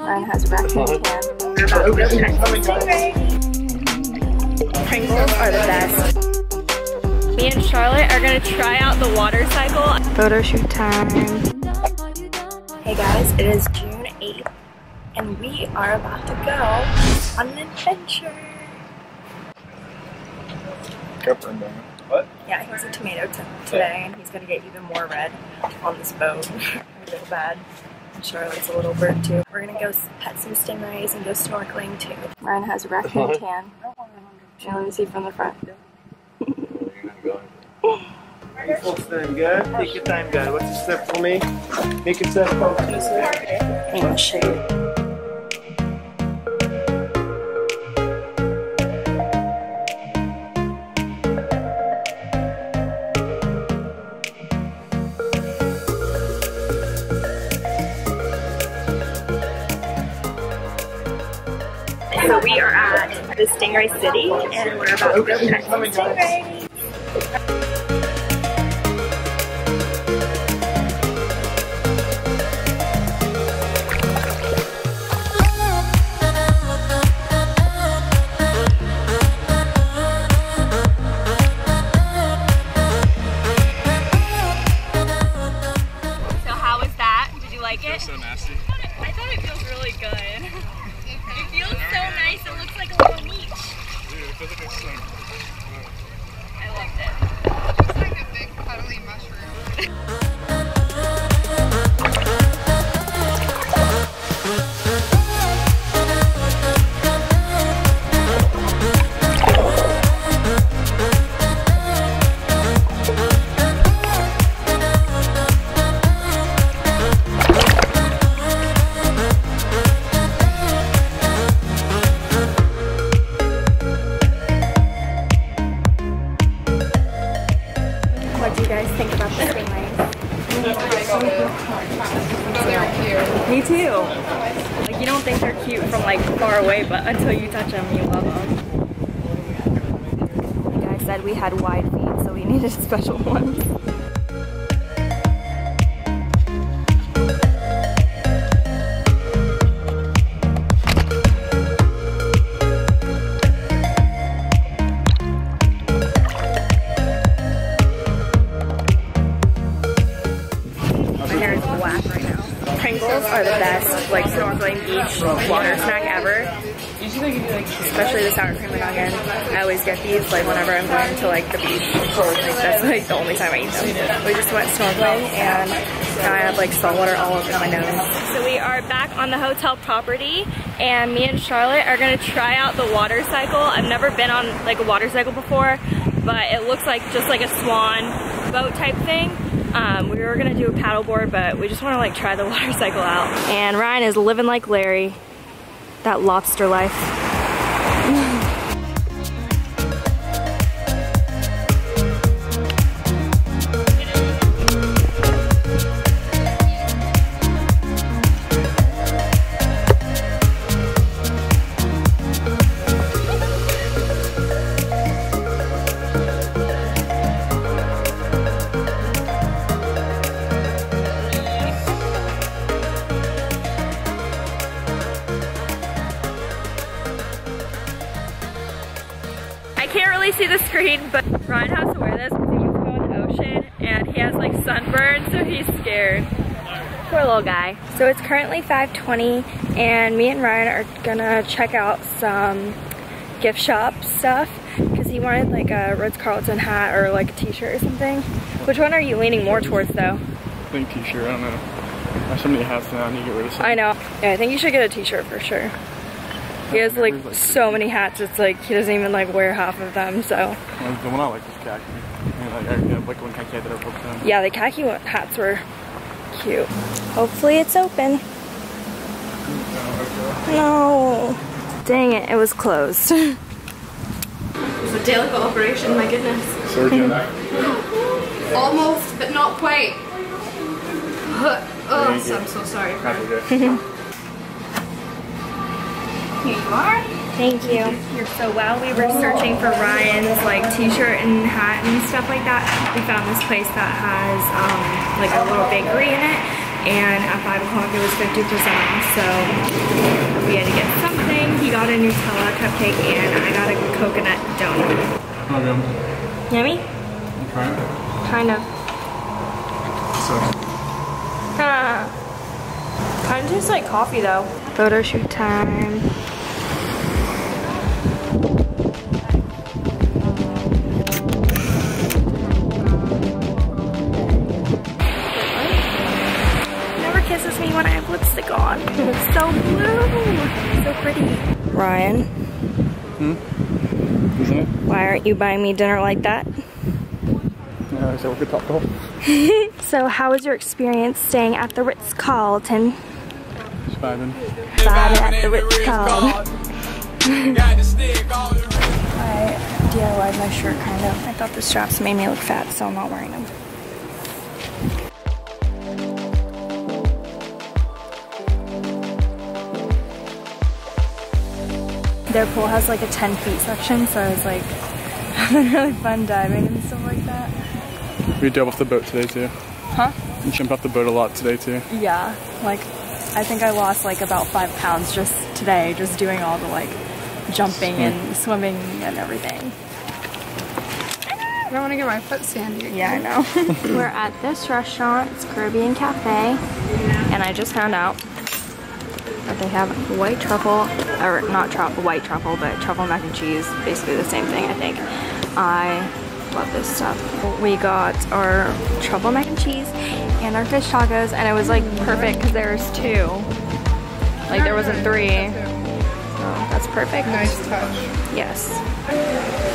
Ryan has a raccoon can. We're about to go Stingray. Pringles are the best. Me and Charlotte are gonna try out the water cycle. Photo shoot time. Hey guys, it is June 8th and we are about to go on an adventure. What? Yeah, he's a tomato today and he's gonna get even more red on this boat. a little bad. And Charlotte's a little burnt too. We're gonna go pet some stingrays and go snorkeling too. Ryan has a raccoon tan. Yeah, let me see from the front. You folks doing good? Take your time, guys. What's the step for me? Make yourself comfortable. Hang So we are at the Stingray City and we're about to go pet some stingrays. Me too. Like you don't think they're cute from like far away, but until you touch them, you love them. Like I said, we had wide feet, so we needed special ones. Pringles are the best, like snorkeling beach water snack ever. Especially the sour cream onion. I always get these like whenever I'm going to like the beach. That's like the only time I eat them. We just went snorkeling and I have like salt water all over my nose. So we are back on the hotel property and me and Charlotte are gonna try out the water cycle. I've never been on like a water cycle before, but it looks like just like a swan boat type thing. Um, we were gonna do a paddleboard, but we just wanna like try the water cycle out. And Ryan is living like Larry. That lobster life. really see the screen, but Ryan has to wear this because he used to go in the ocean and he has like sunburn, so he's scared. Poor little guy. So it's currently 5.20 and me and Ryan are gonna check out some gift shop stuff because he wanted like a Ritz Carlton hat or like a t-shirt or something. Which one are you leaning more towards though? I think t-shirt, I don't know. I have so many hats now, I need to get rid of some. I know. Yeah, I think you should get a t-shirt for sure. He has like so many hats, it's like he doesn't even like wear half of them, so. The one I like is khaki. Like, I have like one khaki that I broke down. Yeah, the khaki one- hats were cute. Hopefully it's open. No. Dang it, it was closed. it was a delicate operation, my goodness. Surgeon. Almost, but not quite. Oh, Thank you. I'm so sorry. Happy Fred. day. Here you are. Thank you. So while we were searching for Ryan's like t-shirt and hat and stuff like that, we found this place that has um, like a little bakery in it. and at 5 o'clock it was 50% off, so we had to get something. He got a Nutella cupcake and I got a coconut donut. Oh, yum. Yummy? You try? Kind of. So, Kind of tastes like coffee though. Photo shoot time. Pretty. Ryan, isn't it? why aren't you buying me dinner like that? Yeah, so we could top golf. So how was your experience staying at the Ritz-Carlton? It's vibing. At the Ritz-Carlton. I DIY'd my shirt kind of. I thought the straps made me look fat, so I'm not wearing them. Their pool has like a 10 feet section, so I was like having really fun diving and stuff like that. We dove off the boat today too. Huh? We jumped off the boat a lot today too. Yeah, like I think I lost like about five pounds just today, just doing all the like jumping and swimming and everything. I don't want to get my foot sandy again. Yeah, I know. We're at this restaurant, it's Caribbean Cafe, and I just found out that they have white truffle, or not truffle, white truffle, but truffle mac and cheese, basically the same thing, I think. I love this stuff. We got our truffle mac and cheese and our fish tacos, and it was like perfect because there's two. Like there wasn't three. So that's perfect. Nice touch. Yes.